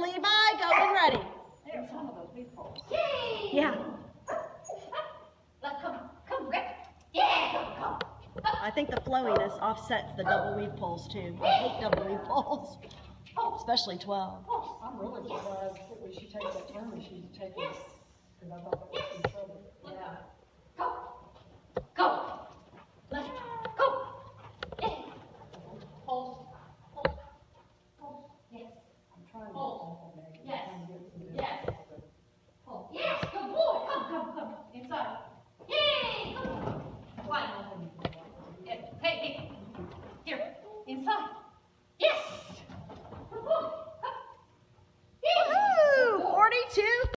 Levi. Go when ready. There's one of those big poles. Yeah. Let's come, come, Rick. Yeah, come, come. I think the flowiness offsets the double weave poles too. I hate double weave poles, oh. especially 12. I'm really surprised that when she takes that turn, and she's taking, because I thought that was in Bye.